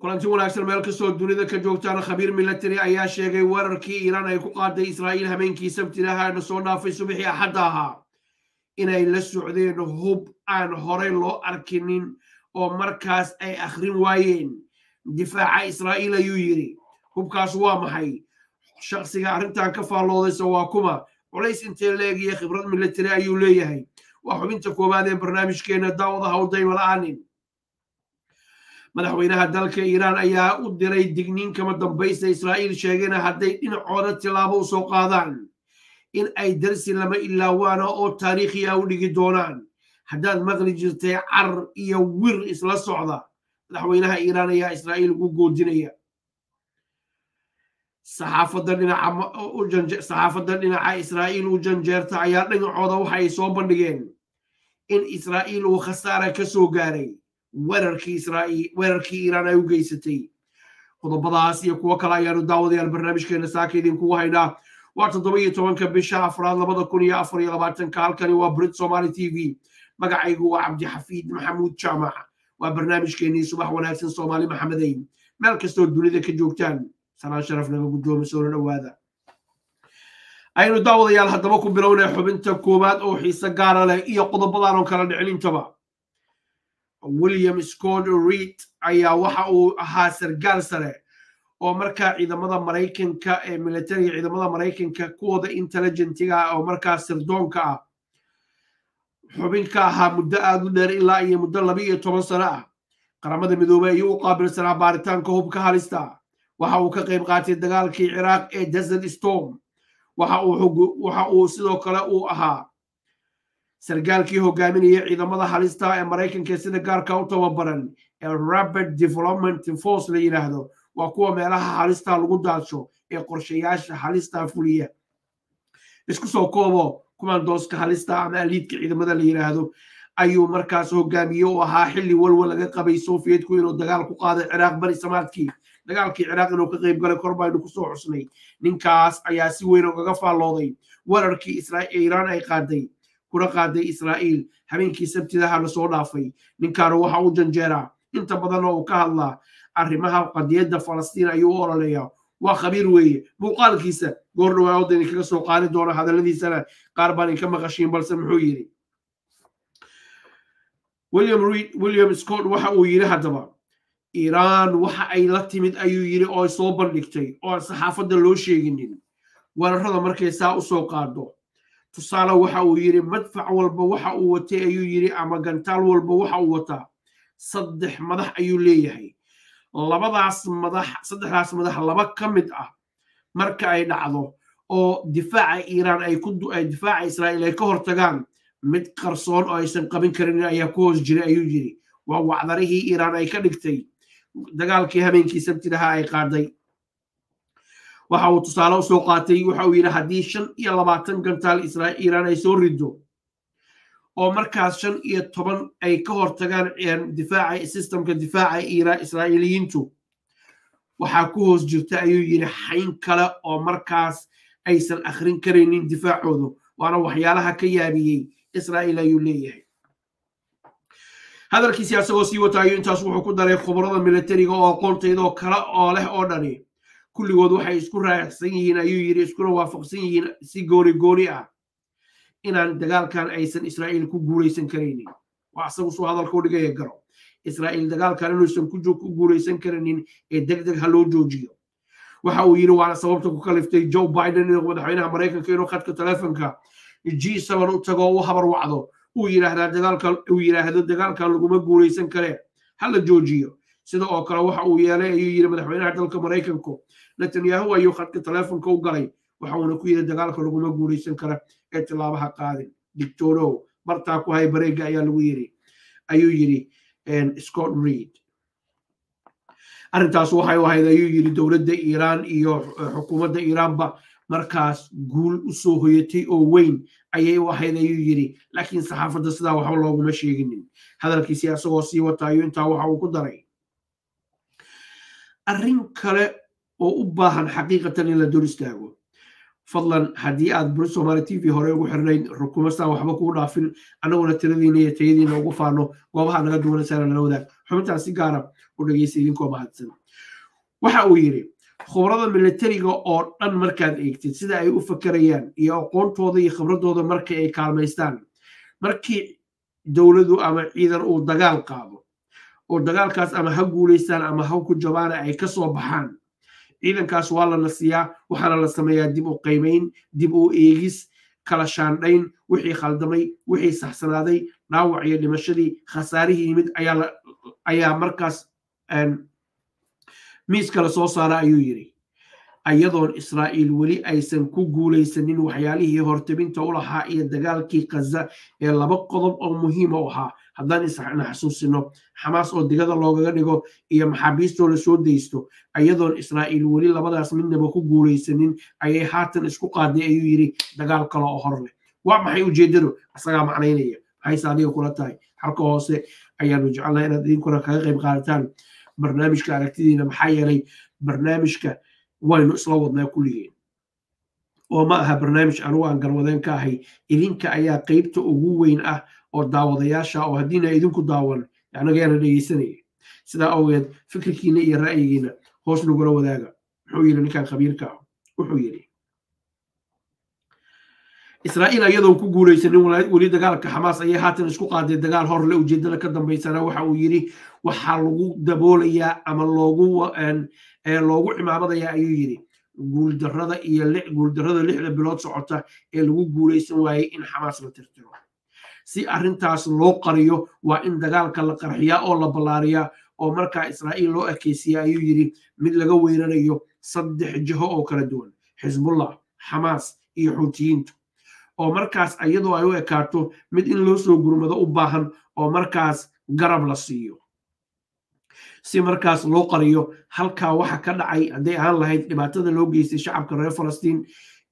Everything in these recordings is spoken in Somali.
kulanti wanaagsan meel kastoo dunida ka joogtaan khabiir milatary ayaa sheegay weerarkii iiraan ay ku qaaday israa'iil habeenkii sabtilahaana soo dhaafay subaxii axadda ahaa inay la socdeen hub aan horey loo arkinin oo markaas ay akhrin waayeen difaaca israa'iil ayuu yidhi hubkaas waa maxay shaksiga arrintan ka faalloodaysa waa kuma. Culays intee leegiyo khibrad milatary ayuu leeyahay waa xubinta koowaad ee barnaamijkeena daawada hawdayma la'aanin madaxweynaha dalka iiraan ayaa u diray digniin kama dambaysta israa'iil sheegayna hadday dhinacooda tilaabo u soo qaadaan in ay darsi lama ilaawaana oo taariikhiya u dhigi doonaan. Haddaad maqli jirtay car iyo wir isla socda madaxweynaha iiraan ayaa israa'iil ugu goodinaya. Saxaafadda dhinaca israa'iil u janjeerta ayaa dhinacooda waxa ay soo bandhigeen in israa'iil uu khasaara ka soo gaaray weerarkii iiraan ay u geysatay qodobadaas iyo kuwo kale ayaanu daawadayaal barnaamijkeena saaka idinkugu haynaa waa toddoba iyo tobanka bisha afraad labada kun iyo afar iyo labaatanka halkani waa brit somaali t v. Magacaygu waa cabdixafiid maxamuud jaamac waa barnaamijkeenii subax wanaagsan soomaali maxamedeyn meel kastoo dunida ka joogtaan salaan sharaf naga guddoomi soona dhowaada aynu daawadayaal haddaba ku bilownay xubinta koowaad oo xiise gaara leh iyo qodobadaanon kala dhicinintaba william scott reid ayaa waxa uu ahaa sargaal sare oo markaa ciidamada maraykanka ee militariga ciidamada maraykanka kuwooda intelligentiga oo markaa sirdoonka ah. Xubin ka ahaa muddo aad u dheer ilaa iyo muddo laba iyo toban sano ah. Qaramada midoobey ayuu u qaabilsanaa baaritaanka hubka halista. Waxa uu ka qayb qaatay dagaalkii ciraaq ee desert storm. Waxa uu sidoo kale uu ahaa sargaalkii hogaaminaya ciidamada halista ee maraykanka sida gaarka u tababaran ee rapid development force la yidhaahdo waa kuwa meelaha halista lagu daadsho ee qorshayaasha halista fuliya. Isku soo koobo kumandoska halista ama aliidka ciidamada la yidhaahdo ayuu markaas hogaamiye u ahaa xilli walwal laga qabay sofiyeetku inuu dagaal ku qaaday ciraaq bari samaadkii. Dagaalkii ciraaq inuu ka qayb galay kor baynu ku soo xusnay. Ninkaas ayaa si weyn ugaga faallooday. Weerarkii iiraan ay qaaday kuna qaaday israa'iil. Habeenkii sabtidaha la soo dhaafay. Ninkaana waxa uu janjeeraa. Inta badanna uu ka hadlaa arrimaha qadiyadda falastiin ayuu u ololeeyaa. Waa khabiir weeye. Muuqaalkiisa goor dhawaawada idinkaga soo qaadi doona hadalladiisana. Qaar baan idinka maqashiin balse muxuu yidhi? William reid william scott waxa uu yidhi haddaba iiraan waxa ay la timid ayuu yidhi oo soo bandhigtay oo aan saxaafadda loo sheeginin. Weerarada markay saa u soo qaado tusaale waxa uu yidhi madfac walba waxa uu watay ayuu yidhi ama gantaal walba waxa uu wataa saddex madax ayuu leeyahay. Labadaas madax saddexdaas madax laba ka mid ah marka ay dhacdo oo difaaca iiraan ay ku difaaca israa'iil ay ka hortagaan mid qarsoon oo aysan qabin karin ayaa ku hoos jiray ayuu yidhi waa wacdarihii iiraan ay ka dhigtay. Dagaalkii habeenkii sabtidaha ay qaaday waxa uu tusaale u soo qaatay waxa uu yidhi haddii shan iyo labaatan gantaal iiraan ay soo riddo oo markaas shan iyo toban ay ka hortagaan difaaca sistemka difaaca israa'iiliyiintu waxaa ku hoos jirta ayuu yidhi xayn kale oo markaas aysan akhrin karaynin difaacoodu waana waxyaalaha ka yaabiyey israa'iil ayuu leeyahay. Hadalkiisi asagoo sii wata ayuu intaas wuxuu ku daray khubarada militariga oo aqoontaydoo kale oo leh oo dhani kulligood waxay isku raacsan yihiin ayuu yidhi iskuna waafaqsan yihiin si gooni gooni ah inaan dagaalkan aysan israa'iil ku guulaysan karaynin. Waa asagu suu hadalka u dhigaya garo. Israa'iil dagaalkan inuusan ku guulaysan karaynin ee deg deg ha loo joojiyo. Waxa uu yidhi waana sababta ku kaliftay joe biden inuu madaxweynaha maraykanka inuu khadka telefonka g seven u tago u habar wacdo. Uu yidhaahdo dagaalkan laguma guulaysan kare. Ha la joojiyo sida oo kale waxa uu yeelay ayuu yidhi madaxweynaha dalka maraykanku netanyahu ayuu khadka telefonka u galay waxa uuna ku yidhi dagaalka laguma guulaysan kara ee tilaabaha qaadin. Dictorow martaa ku hay bareega ayaa lagu yidhi. Ayuu yidhi scott reid arrintaas waxay u ahayd ayuu yidhi dowladda iiraan iyo xukuumadda iiraanba markaas guul u soo hoyatay oo weyn ayay u ahayd ayuu yidhi. Laakiin saxaafadda sidaa waxba looguma sheeginin. Hadalkiisi asagoo sii wataayo intaa waxa uu ku daray arrin kale oo u baahan xaqiiqatan in la dul istaago. Fadlan haddii aad buri somaali t v hore ugu xirnayd rukumastaan waxba kuu dhaafin. Annaguna tiradiina iyo tayadiina ugu faano. Goobaha naga duwanaysaana nala wadaag. Xubintaan si gaara u dhegeysta idinkoo mahadsan waxa uu yidhi khubrada militariga oo dhan markaad eegtid sida ay u fakerayaan iyo aqoontooda iyo khibradooda marka ay kaalmaystaan markii dowladu ama ciidan uu dagaal qaado oo dagaalkaas ama ha guulaystaan ama ha ku jabaana ay ka soo baxaan. Ciidankaas waa la nasiyaa waxaana la sameeyaa dib u qaymayn dib u eegis kala shaandhayn wixii khaldamay wixii saxsanaaday dhaawac iyo dhimashadii khasaarihii yimid ayaa markaas miis kale soo saara ayuu yidhi ayadoon israa'iil weli aysan ku guulaysanin waxyaalihii hortabinta u lahaa iyo dagaalkii kaza ee laba qodob oo muhiima u ahaa. Haddaan isna xasuusino xamaas oo digada loogaga dhigo iyo maxaabiistoo la soo daysto ayadoon israa'iil weli labadaas midnaba ku guulaysanin ayay haatan isku qaaday ayuu yidhi dagaal kale oo hor leh. Waa maxay ujeeddadu? Isagaa macnaynaya. Maxayse adiga kula tahay? Halka hoose ayaanu jecelnaha inaad idinkuna kaga qayb qaadataan barnaamijka aragtidiina maxaa yeelay barnaamijka waynu isla wadnaa kulligeen oo ma aha barnaamij anugu aan garwadeen ka ahay idinka ayaa qeybta ugu weyn ah oo daawadayaasha oo haddiina idinku daawan anagaana dhegeysanaya sidaa awgeed fikirkiina iyo ra'yigiina hoos nagula wadaaga muxuu yidhi ninkan khabiirka ah. Wuxuu yidhi israa'iil ayadoon ku guulaysanin weli dagaalka xamaas ayay haatan isku qaaday dagaal horle ujeedada ka dambaysana waxa uu yidhi waxaa lagu daboolayaa ama loogu cimaamadayaa ayuu yidhi guuldarrada iyo guuldarrada lixda bilood socota ee lagu guulaysan waayey in xamaas la tirtiro. Si arrintaas loo qariyo waa in dagaalka la qarxiyaa oo la ballaariyaa oo markaa israa'iil loo ekeysiya ayuu yidhi mid laga weerarayo saddex jiho oo kala duwan xisbullah xamaas iyo xuutiyiintu oo markaas iyadoo ay u ekaato mid in loo soo gurmado u baahan oo markaas garab la siiyo si markaas loo qariyo halkaa waxa ka dhacay hadday ahaan lahayd dhibaatada loo geystay shacabka reer falastiin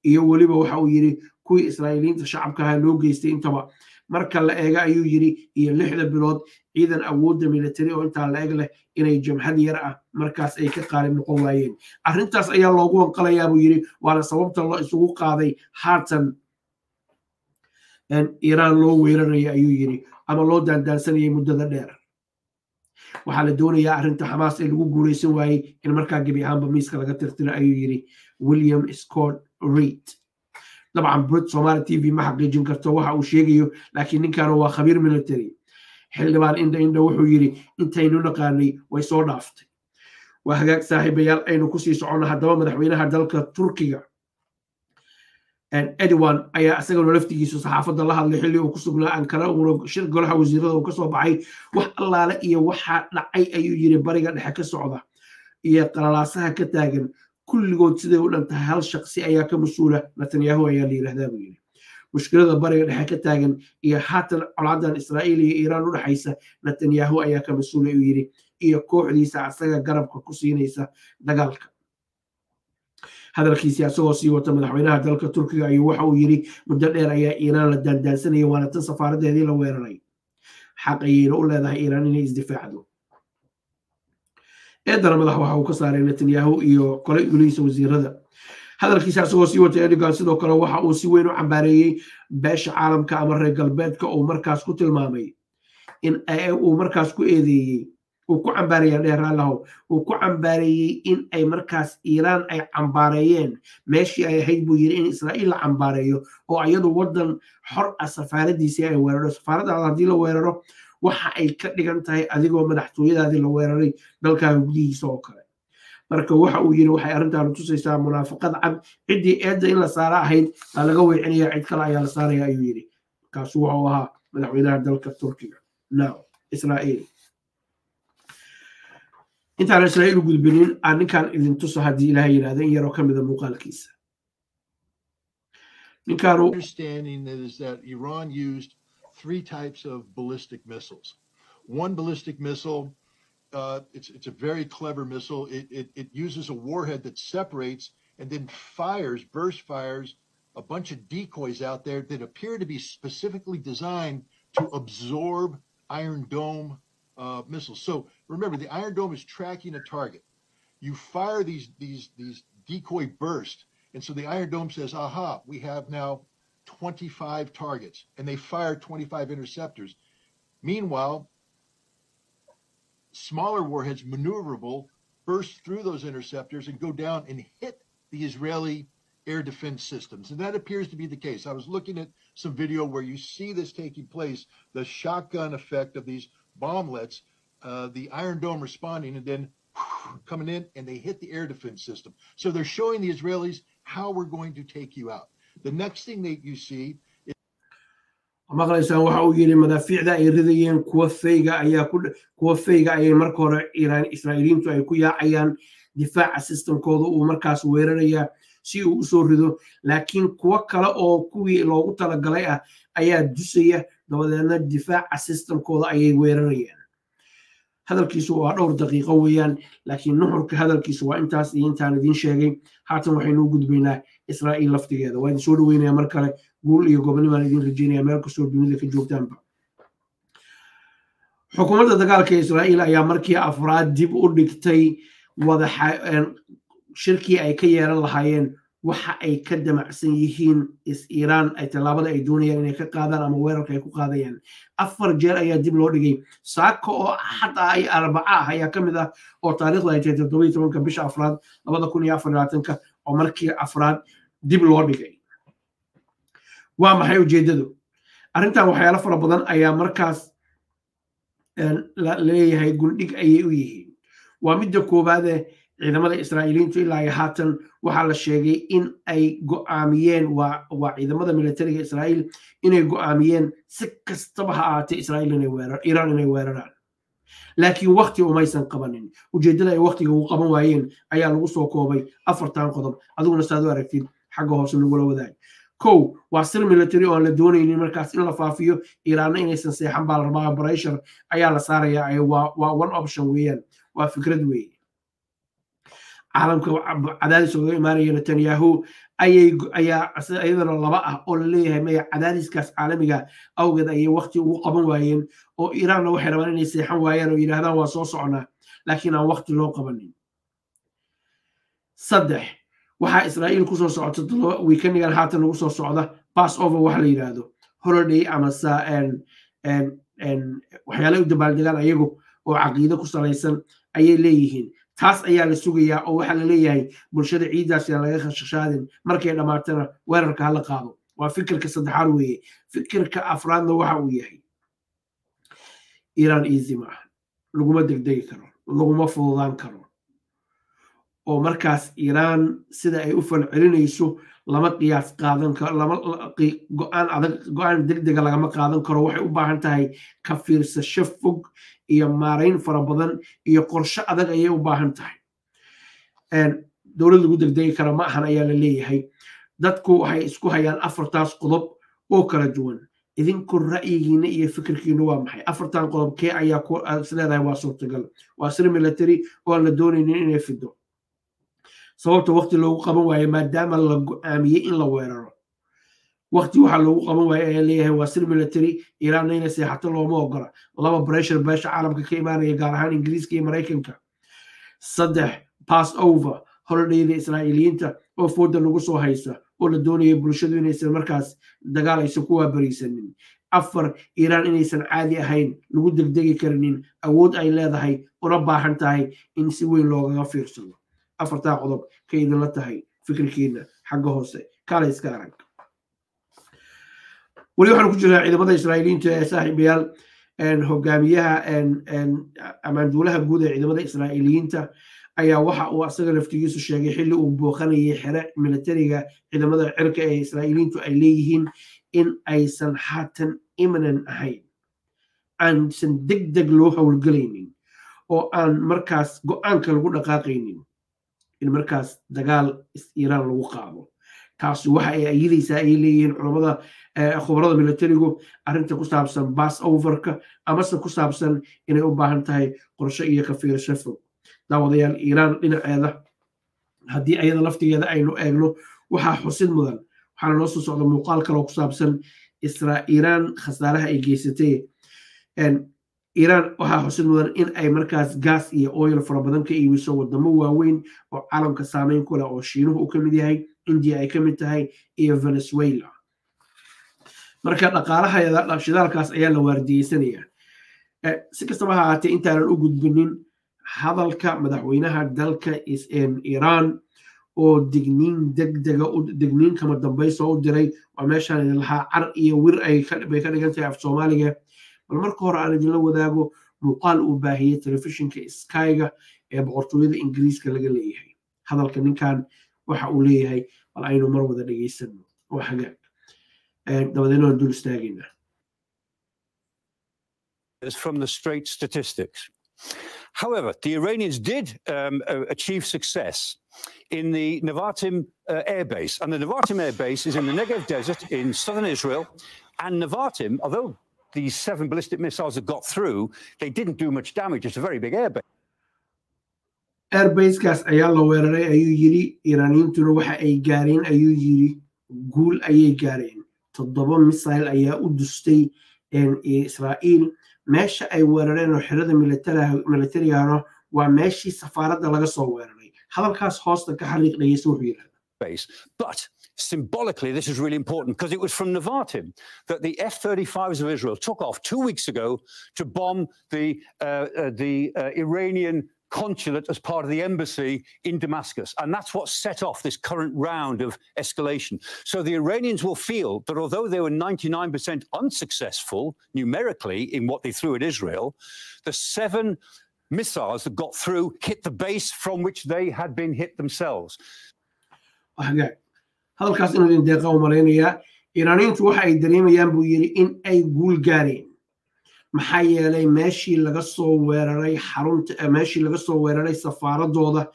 iyo weliba waxa uu yidhi kuwii israa'iiliyiinta shacabkaha loo geystay intaba. Marka la eega ayuu yidhi iyo lixda bilood ciidan awoodda militari oo intaa la eg leh inay jamhad yar ah markaas ay ka qaalib noqon waayeen. Arrintaas ayaa loogu wanqalayaa buu yidhi waana sababta loo isugu qaaday haatan iiraan loo weeraraya ayuu yidhi ama loo daandaansanayay muddada dheer waxaa la doonayaa arrinta xamaas ee lagu guulaysan waayey in markaa gebi ahaanba miiska laga tirtiro ayuu yidhi william scott reid. Dabcan brit somaali t v ma xaqiijin karto waxa uu sheegayo laakiin ninkan waa khabiir military. Xildhibaan indha indha wuxuu yidhi intaynu naqaanay way soo dhaaftay. Waa hagaag saaxiibayaal aynu ku sii soconno haddaba madaxweynaha dalka turkiga edwan ayaa isagana laftigiisu saxaafadda la hadlay xilli uu ku sugnaa ankara uuna shir golaha wasiirada uu ka soo baxay wax allaale iyo waxaa dhacay ayuu yidhi bariga dhexe ka socda iyo qalalaasaha ka taagan. Kulligood siday u dhan tahay hal shaqsi ayaa ka mas'uula netanyahu ayaa la yidhahdaa buu yidhi. Mushkilada bariga dhexe ka taagan iyo haatan colaadan israa'iil iyo iiraan u dhexaysa netanyahu ayaa ka mas'uula uu yidhi. Iyo kooxdiisa asaga garabka ku siinaysa dagaalka hadalkiisii asagoo sii wata madaxweynaha dalka turkiga ayuu waxa uu yidhi muddo dheer ayaa iiraan la daandaansanaya waana tan safaaradeedii la weeraray. Xaq ayayna u leedahay iiraan inay isdifaacdo. Eedana madax waxa uu ka saaray netanyahu iyo kole gulihiisa wasiirada. Hadalkiisa asagoo sii wata erdogan sidoo kale waxa uu si weyn u cambaareeyey beesha caalamka ama reer galbeedka uu markaas ku tilmaamay. In uu markaas ku eedeeyey uu ku cambaaraya dheeraalahow uu ku cambaareeyey in ay markaas iiraan ay cambaareeyeen. Meeshii ay ahayd buu yidhi in israa'iil la cambaareeyo oo iyadu waddan xor ah safaaradiisii ay weeraro. Safaaradaada haddii la weeraro waxa ay ka dhigan tahay adigoo madaxtooyadaadii la weeraray dalkaaga gudihiisa oo kale. Marka waxa uu yidhi waxay arrintaanu tusaysaa munaafaqad cad. Ciddii eedda in la saara ahayd baa laga weecinaya cid kale ayaa la saaraya ayuu yidhi kaasu wuxuu ahaa madaxweynaha dalka turkiga. Now israa'iil intaan israa'iil u gudbinin ninkan idin tuso haddii in yaroo ka muuqaalkiisa understanding is that Iran used three types of ballistic missiles. One ballistic missile, uh, it's it's a very clever missile. It, it it uses a warhead that separates and then fires, burst fires, a bunch of decoys out there that appear to be specifically designed to absorb Iron Dome uh, missiles. So remember, the Iron Dome is tracking a target. You fire these these these decoy bursts, And so the Iron Dome says, aha, we have now 25 targets, and they fire 25 interceptors. Meanwhile, smaller warheads, maneuverable, burst through those interceptors and go down and hit the Israeli air defense systems. And that appears to be the case. I was looking at some video where you see this taking place, the shotgun effect of these bomblets, uh, the Iron Dome responding, and then coming in and they hit the air defense system. So they're showing the Israelis how we're going to take you out. The next thing that you see maqlaysaan waxa uu yidhi madaafiicda ay ridayeen kuwa feyga ayaa kuwa feyga ayay marka hore iiraan israa'iiliintu ay ku yaacayaan difaaca sistamkooda uu markaas weerarayaa si uu u soo rido laakiin kuwo kale oo kuwii loogu talagalay ah ayaa dusaya dabadeedna difaaca sistamkooda ayay weerarayaan. Hadalkiisu waa dhowr daqiiqo weeyaan laakiin nuxurka hadalkiisu waa intaas iyo intaan idiin sheegay. Haatan waxaynu u gudbaynaa israa'iil laftigeeda. Waa idin soo dhaweynaya mar kale. Guul iyo gobonimaan idiin rajeynaya meel kastoo dunida ka joogtaanba. Xukuumadda dagaalka israa'iil ayaa markii afraad dib u dhigtay wada shirkii ay ka yeelan lahaayeen waxa ay ka damacsan yihiin iiraan ay tallaabada ay doonayaan inay ka qaadaan ama weerarka ay ku qaadayaan. Afar jeer ayaa dib loo dhigay. Saaka oo xataa ay arbaca ah ayaa ka mid ah oo taariikhda ay tahay toddoba iyo tobanka bisha afraad labada kun iyo afar labaatanka oo markii afraad dib loo dhigay. Waa maxay ujeeddadu? Arrintan waxyaalo fara badan ayaa markaas leeyahay gundhig ayay u yihiin. Waa midda koowaade ciidamada israa'iiliintu ilaa iyo haatan waxaa la sheegay in ay go'aamiyeen waa ciidamada militariga israa'iil inay go'aamiyeen si kastaba ha ahaatee israa'iil iiraan inay weeraraan. Laakiin wakti umaysan qabanin. Ujeeddada ay waktiga ugu qaban waayeen ayaa lagu soo koobay afartan qodob. Adiguna saad u aragtid xagga hoose nagula wadaag kow waa sir military oo aan la doonaynin markaas in la faafiyo. Iiraanna inaysan seexan baa la rabaa. Barashar ayaa la saarayaa. Waa one option weeyaan. Waa fikrad weeye caalamka cadaadis uga imaanaya netanyahu ayay ayaa iyadana laba ah oo la leeyahay maya cadaadiskaas caalamiga awgeed ayay wakti ugu qaban waayeen oo iiraanna waxay rabaan inay seexan waayaan oo yidhaahdaan waa soo soconaa laakiin aan wakti loo qabanin. Saddex waxaa israa'iil ku soo socota todoba weekenigan haatan lagu soo socda pass over waxa la yidhaahdo holiday ama waxyaalay u dabaaldegaan ayagu oo caqiide ku salaysan ayay leeyihiin taas ayaa la sugayaa oo waxaa la leeyahay bulshada ciiddaas yaan laga khashashaadin markay dhammaatana weerarka hala qaado. Waa fikirka saddexaad weeye. Fikirka afraadna waxa uu yahay iiraan easy maaha laguma degdegi karo laguma fududaan karo. Oo markaas iiraan sida ay u falcelinayso lama qiyaas qaadan go'aan degdega lagama qaadan karo waxay u baahan tahay ka fiirsasho fog iyo maarayn fara badan iyo qorshe adag ayay u baahan tahay. Dowlad lagu degdegi kara ma ahan ayaa la leeyahay. Dadku waxay isku hayaan afartaas qodob oo kala duwan. Idinku ra'yigiina iyo fikirkiina waa maxay? Afartan qodob kee ayaa isleedahay waa suurtagal. Waa sir military oo aan la doonaynin inay fido sababta wakti loogu qaban waaye maadaama la go'aamiyey in la weeraro wakti waxaa loogu qaban waaye ayaa leeyahay waa sir military iiraanna inay seexato looma ogola. Laba breshar beesha caalamka ka imaanaya gaar ahaan ingiriiska iyo maraykanka. Saddex pass over holidayda israa'iiliyiinta oo fooda lagu soo haysa oo la doonaya bulshadu inaysan markaas dagaal aysan ku waabariisanin. Afar iiraan inaysan caadi ahayn lagu degdegi karinin awood ay leedahay una baahan tahay in si weyn loogaga fiirsado. Afartaa qodob ka idinla tahay fikirkiina xagga hoose kala iska arag weli waxaan ku jiraa ciidamada israa'iiliyiinta ee saaxiibayaal hogaamiyaha amaanduulaha guud ee ciidamada israa'iiliyiinta ayaa waxa uu asaga laftigiisu sheegay xilli uu booqanayay xere militariga ciidamada cirka ee israa'iiliyiintu ay leeyihiin in aysan haatan imnan ahayn. Aansan deg deg loo howlgelaynin oo aan markaas go'aanka lagu dhaqaaqaynin in markaas dagaal iiraan lagu qaado taasi waxa ay ayidaysaa ayay leeyihiin culamada khubarada militarigu arrinta ku saabsan bass overka amase ku saabsan inay u baahan tahay qorshe iyo ka fog daawadayaal iiraan dhinaceeda haddii ayada laftigeeda aynu eegno waxaa xusid mudan. Waxaana noo soo socda muuqaal kaloo ku saabsan iiraan khasaaraha ay geysatay. Iiraan waxaa xusid mudan in ay markaas gaas iyo oil fara badan ka iibiso wadamo waaweyn oo caalamka saameyn ku leh oo shiinuhu uu ka mid yahay india ay ka mid tahay iyo venezuela. Marka dhaqaalaha shidaalkaas ayaa la waardiyeysanayaa. Si kastaba ha ahaatee intaanan u gudbinin hadalka madaxweynaha dalka iiraan oo digniin degdega digniin kama dambaysa u diray. Waa meeshaan idin lahaa car iyo wir bay ka dhigan tahay af soomaaliga. Bal marka hore aan idinla wadaago muuqaal uu baahiyey telefishinka skyga ee boqortooyada ingiriiska laga leeyahay. Hadalka ninkan waxa uu leeyahay bal aynu mar wada dhegaysano oo hagaag from the straight statistics. However, the Iranians did um, achieve success in the Nevatim uh, air base. And the Nevatim air base is in the Negev desert in southern Israel. And Nevatim, although these seven ballistic missiles had got through, they didn't do much damage. It's a very big air base. Airbasekaas ayaa la weeraray ayuu yiri iiraaniyiintuna waxa ay gaareen ayuu yiri guul ayay gaareen. Toddoba misail ayaa u dustay israa'iil. Meesha ay weerareen oo xirada militarigana waa meeshii safaaradda laga soo weeraray. Hadalkaas hoosta ka xariiq dhegeysa wuxuu yidhahda But symbolically, this is really important because it was from Novatim that the F 35s of Israel took off two weeks ago to bomb the, uh, uh, the uh, Iranian consulate as part of the embassy in Damascus. And that's what set off this current round of escalation. So the Iranians will feel that although they were 99% unsuccessful numerically in what they threw at Israel, the seven missiles that got through hit the base from which they had been hit themselves. hadalkaas inuu idin deeqa u malaynayaa iiraaniyiintu waxa ay dareemayaan buu yidhi in ay guul maxaa yeelay meeshii laga soo weeraray xarunta meeshii laga soo weeraray safaaradooda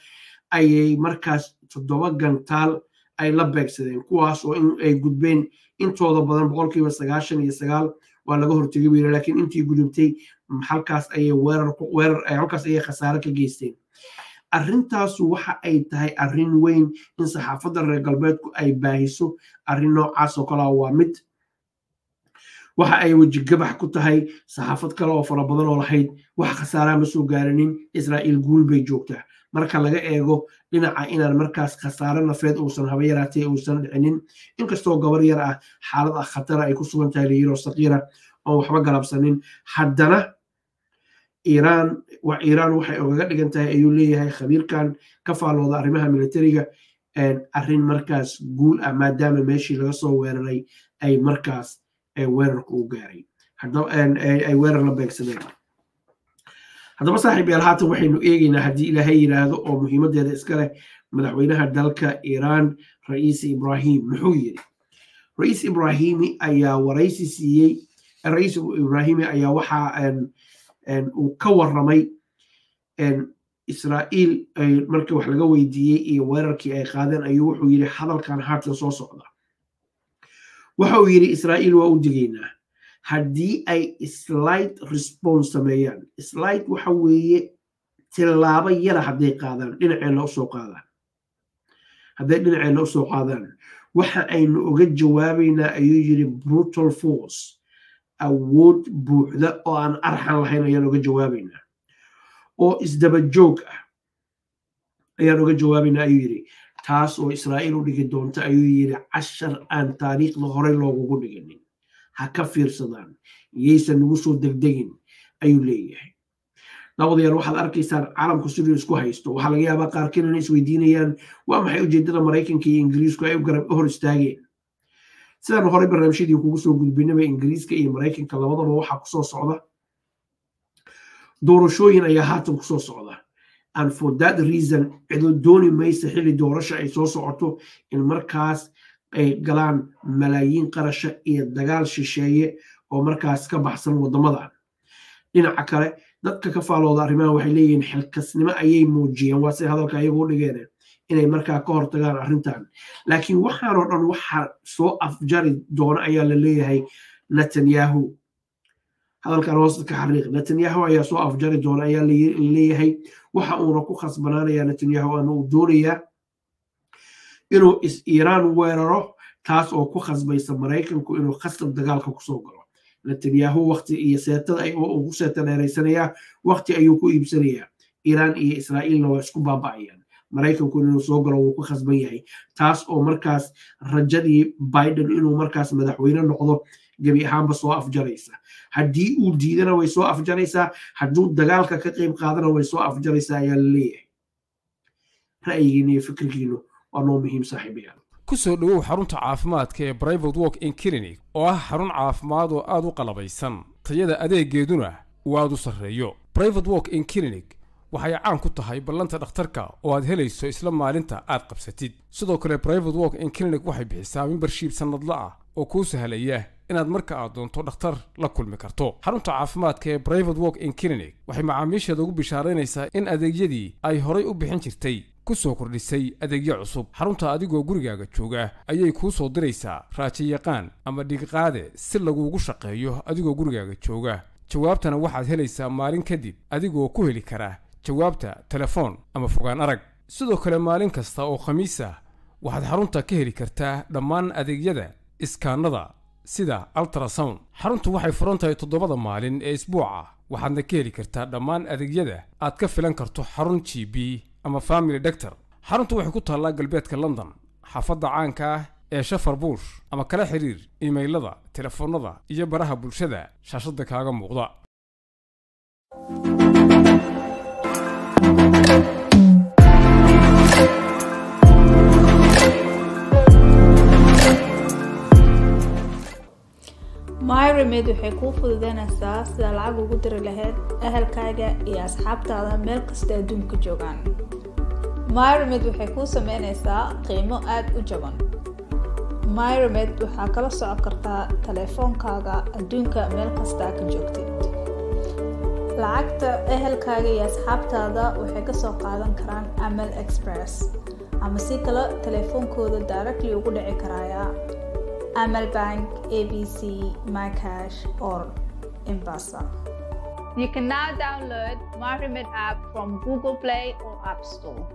ayay markaas toddoba gantaal ay la beegsadeen kuwaas oo in ay gudbeen intooda badan boqolkiiba sagaashan iyo sagaal waa laga hortegay buu yidhi laakiin intii gudubtay halkaas ayay weerar halkaas ayay khasaare ka geysteen. Arrintaasu waxa ay tahay arrin weyn in saxaafadda reer galbeedku ay baahiso arrin noocaas oo kalea waa mid waxa ay wejigabax ku tahay saxaafad kale oo fara badan oo lahayd wax khasaaraha ma soo gaarinin israa'iil guul bay joogtaa. Marka laga eego dhinaca inaan markaas khasaare nafeed uusan haba yaraatee uusan dhicinin inkastoo gabar yar ah xaalad ah khatara ay ku sugan tahay layiro sakiira oon waxba galabsanin. Haddana iiraan iiraan waxay ogaga dhigan tahay ayuu leeyahay khabiirkan ka faalooda arrimaha militariga arrin markaas guul ah maadaama meeshii laga soo weeraray ay markaas weerarku u gaaray. Ay weerar la beegsadeen haddaba saaxiib yaal haatan waxaynu eegaynaa haddii ilaahay yidhaahdo oo muhiimaddeeda iska leh madaxweynaha dalka iiraan ra'iis ibrahim muxuu yidhi? Ra'iis ibrahimi ayaa waraysi siiyey. Ra'iis ibrahimi ayaa waxaa uu ka warramay israa'iil markii wax laga weydiiyey iyo weerarkii ay qaadeen ayuu wuxuu yidhi hadalkan haatan soo socda waxa uu yidhi israa'iil waa u digaynaa haddii ay slide response sameeyaan slide waxa weeye tilaabo yara hadday qaadaan dhinaceenna u soo qaadaan. Hadday dhinaceenna u soo qaadaan. Waxa aynu oga jawaabaynaa ayuu yidhi brutal force awood buuxda oo aan arxan lahayn ayaan oga jawaabaynaa. Oo isdaba joog ah ayaan oga jawaabaynaa ayuu yidhi taas oo israa'iil u dhigi doonta ayuu yidhi cashar aan taariikhda horey loogugu dhiginin. Ha ka fiirsadaan. Yaysan nagu soo degdegin ayuu leeyahay. Daawadayaal waxaad arkaysaan caalamku siduu isku haysto. Waxaa laga yaabaa qaarkiin inay isweydiinayaan waa maxay ujeedada maraykanka iyo ingiriisku ay u garab hor istaageen? Sidaan horey barnaamijyadii kugu soo gudbinaba ingiriiska iyo maraykanka labadaba waxaa ku soo socda. Doorashooyin ayaa haatan ku soo socda and for that reason cido dooni maysa xilli doorasha ay soo socoto in markaas ay galaan malaayiin qarasha iyo dagaal shisheeye oo markaas ka baxsan waddamadan dhinaca kale dadka ka faalooda arrimaha waxay leeyihiin xilkasnimo ayay muujiyeen waa hadalka ayagu dhigeen inay markaa ka hortagaan arrintan laakiin waxaanoo dhan waxaa soo afjari doona ayaa la leeyahay netanyahu hadalkan hoosta ka xariiq. Netanyahu ayaa soo afjari doona ayaa la leeyahay waxa uuna ku khasbanaanayaa netanyahu ama uu doonayaa inuu is-iiraan weeraro taas oo ku khasbaysa maraykanku inuu khasab dagaalka ku soo galo. Netanyahu wakti iyo seetada uu ku seeta dheeraysanayaa wakti ayuu ku iibsanayaa. Iiraan iyo israa'iilna waa isku baaba'ayaan. Maraykanku inuu soo galo wuu ku khasban yahay. Taas oo markaas rajadii biden inuu markaas madaxweyne noqdo gebi ahaanba soo afjaraysa haddii uu diidana way soo afjaraysaa hadduu dagaalka ka qayb qaadana way soo afjaraysaa ayaa la leeyahay ra'yigiina iyo fikirkiinu waa noo muhiim saaxiibayaal ku soo dhowow xarunta caafimaadka ee private walk in clinic oo ah xarun caafimaad oo aad u qalabaysan tayada adeegeeduna uu aad u sarreeyo private walk in clinic waxay caan ku tahay ballanta dhakhtarka oo aad helayso isla maalinta aad qabsatid sidoo kale private walk in clinic waxay bixisaa membershiib sannadla ah oo kuu sahlaya inaad marka aad doonto dhakhtar la kulmi karto. Xarunta caafimaadka ee private walk in clinic waxay macaamiisheeda ugu bishaaraynaysaa in adeegyadii ay horay u bixin jirtay ku soo kordhisay adeegyo cusub. Xarunta adigoo gurigaaga jooga ayay kuu soo diraysaa raajiyaqaan ama dhigiqaade si laguugu shaqeeyo adigoo gurigaaga jooga. Jawaabtana waxaad helaysaa maalin kadib adigoo ku heli kara jawaabta telefoon ama fogaan arag. Sidoo kale maalin kasta oo khamiis ah waxaad xarunta ka heli kartaa dhammaan adeegyada iskaanada sida altrasound xaruntu waxay furan tahay toddobada maalin ee isbuuca. Waxaadna ka heli kartaa dhammaan adeegyada aad ka filan karto xarun g b ama family doctor. Xaruntu waxay ku taallaa galbeedka london xaafadda caanka ah ee shafar buush ama kala xiriir imaylada telefoonnada iyo baraha bulshada. Shaashadda kaaga muuqda myremed waxay kuu fududeynaysaa sida lacag ugu diri lahayd ahalkaaga iyo asxaabtaada meel kasta adduunka joogaan. Myremed waxay kuu sameynaysaa qiimo aada u jaban. Myremed waxaa kala socon kartaa taleefoonkaaga adduunka meel kastaa ka joogtid. Lacagta ehelkaaga iyo asxaabtaada waxay ka soo qaadan karaan amal express ama si kale taleefoonkooda directly ugu dhici karaya amal bank abc mycash or embasa. You can now download myremed app from google play or app store